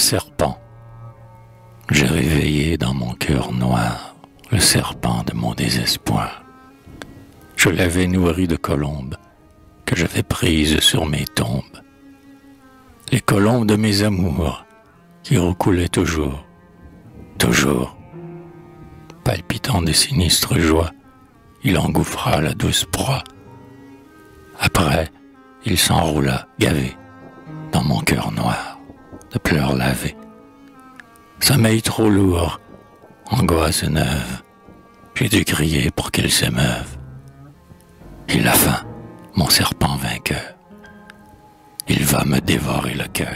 serpent. J'ai réveillé dans mon cœur noir le serpent de mon désespoir. Je l'avais nourri de colombes que j'avais prises sur mes tombes. Les colombes de mes amours qui recoulaient toujours, toujours. Palpitant de sinistres joies, il engouffra la douce proie. Après, il s'enroula, gavé, dans mon cœur noir, de pleurs lavées. Sommeil trop lourd, angoisse neuve. J'ai dû crier pour qu'elle s'émeuve. Il la faim, mon serpent vainqueur. Il va me dévorer le cœur.